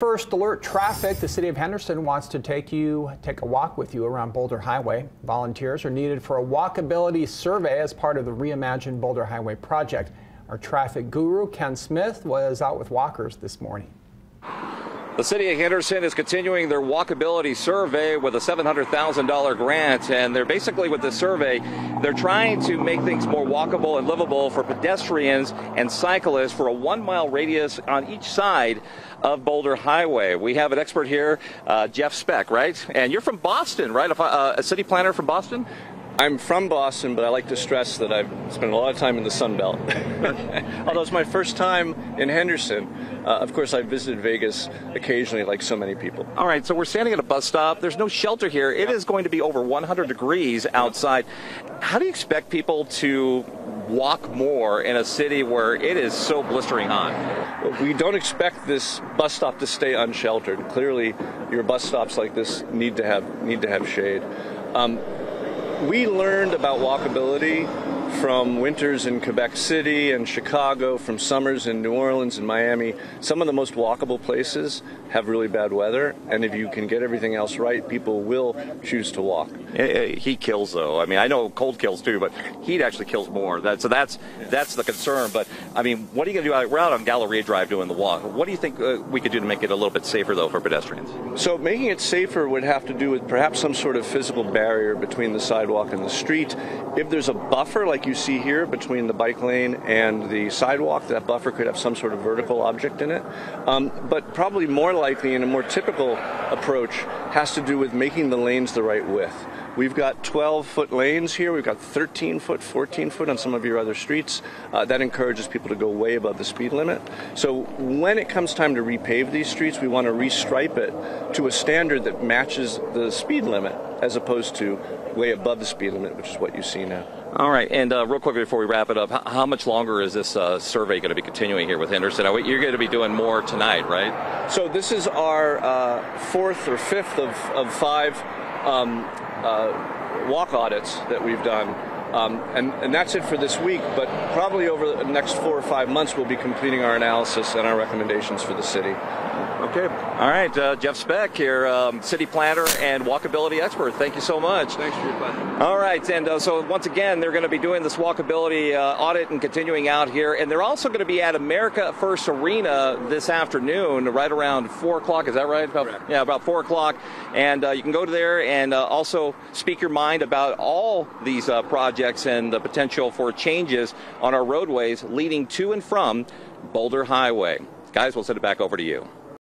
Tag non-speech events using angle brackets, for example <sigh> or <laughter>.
First alert traffic, the city of Henderson wants to take you take a walk with you around Boulder Highway. Volunteers are needed for a walkability survey as part of the Reimagine Boulder Highway project. Our traffic guru Ken Smith was out with walkers this morning. The city of Henderson is continuing their walkability survey with a $700,000 grant. And they're basically, with this survey, they're trying to make things more walkable and livable for pedestrians and cyclists for a one mile radius on each side of Boulder Highway. We have an expert here, uh, Jeff Speck, right? And you're from Boston, right? A, uh, a city planner from Boston? I'm from Boston, but I like to stress that I've spent a lot of time in the Sun Belt. <laughs> Although it's my first time in Henderson, uh, of course, I've visited Vegas occasionally, like so many people. All right, so we're standing at a bus stop. There's no shelter here. It is going to be over 100 degrees outside. How do you expect people to walk more in a city where it is so blistering hot? We don't expect this bus stop to stay unsheltered. Clearly, your bus stops like this need to have need to have shade. Um, we learned about walkability from winters in Quebec City and Chicago, from summers in New Orleans and Miami. Some of the most walkable places have really bad weather, and if you can get everything else right, people will choose to walk. He kills, though. I mean, I know cold kills too, but heat actually kills more. That, so that's that's the concern. But I mean, what are you going to do? We're out on Galleria Drive doing the walk. What do you think uh, we could do to make it a little bit safer, though, for pedestrians? So making it safer would have to do with perhaps some sort of physical barrier between the sidewalk and the street. If there's a buffer, like you see here, between the bike lane and the sidewalk, that buffer could have some sort of vertical object in it. Um, but probably more likely and a more typical approach has to do with making the lanes the right width. We've got 12 foot lanes here. We've got 13 foot, 14 foot on some of your other streets. Uh, that encourages people to go way above the speed limit. So when it comes time to repave these streets, we want to restripe it to a standard that matches the speed limit as opposed to way above the speed limit, which is what you see now. All right, and uh, real quick before we wrap it up, how, how much longer is this uh, survey going to be continuing here with Henderson? You're going to be doing more tonight, right? So this is our uh, fourth or fifth of, of five um, uh, walk audits that we've done. Um, and, and that's it for this week, but probably over the next four or five months, we'll be completing our analysis and our recommendations for the city. Okay. All right, uh, Jeff Speck here, um, city planner and walkability expert. Thank you so much. Thanks for your time. All right, and uh, so once again, they're going to be doing this walkability uh, audit and continuing out here, and they're also going to be at America First Arena this afternoon, right around four o'clock. Is that right? About, yeah, about four o'clock, and uh, you can go to there and uh, also speak your mind about all these uh, projects and the potential for changes on our roadways leading to and from Boulder Highway. Guys, we'll send it back over to you.